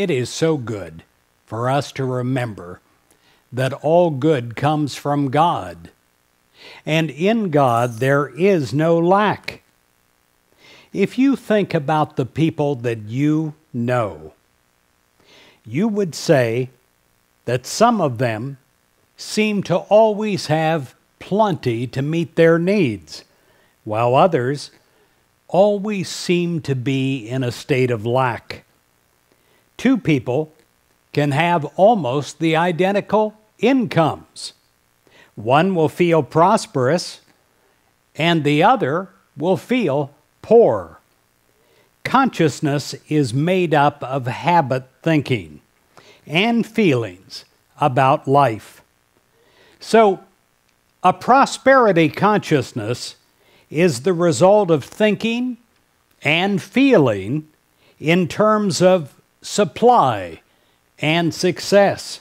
It is so good for us to remember that all good comes from God, and in God there is no lack. If you think about the people that you know, you would say that some of them seem to always have plenty to meet their needs, while others always seem to be in a state of lack. Two people can have almost the identical incomes. One will feel prosperous, and the other will feel poor. Consciousness is made up of habit thinking and feelings about life. So, a prosperity consciousness is the result of thinking and feeling in terms of supply and success.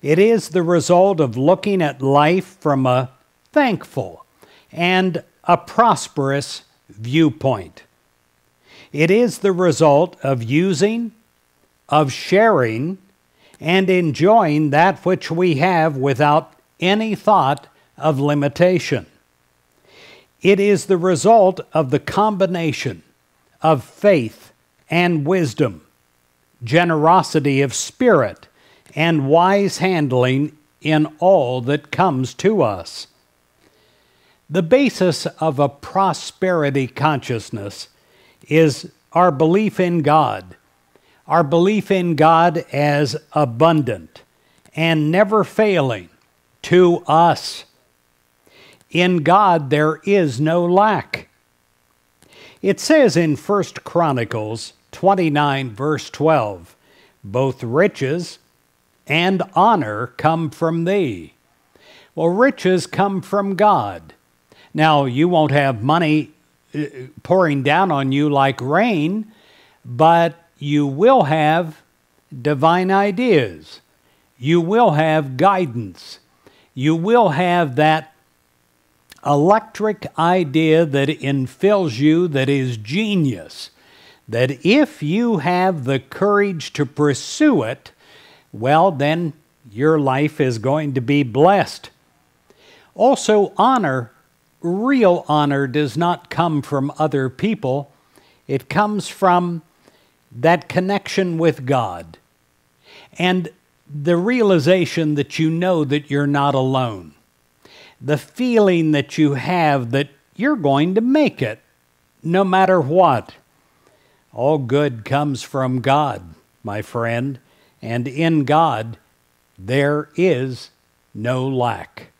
It is the result of looking at life from a thankful and a prosperous viewpoint. It is the result of using, of sharing, and enjoying that which we have without any thought of limitation. It is the result of the combination of faith and wisdom, generosity of spirit, and wise handling in all that comes to us. The basis of a prosperity consciousness is our belief in God, our belief in God as abundant and never failing to us. In God there is no lack. It says in 1 Chronicles 29, verse 12, both riches and honor come from thee. Well, riches come from God. Now, you won't have money uh, pouring down on you like rain, but you will have divine ideas. You will have guidance. You will have that electric idea that infills you that is genius. That if you have the courage to pursue it, well, then your life is going to be blessed. Also, honor, real honor, does not come from other people, it comes from that connection with God and the realization that you know that you're not alone the feeling that you have that you're going to make it no matter what. All good comes from God, my friend, and in God there is no lack.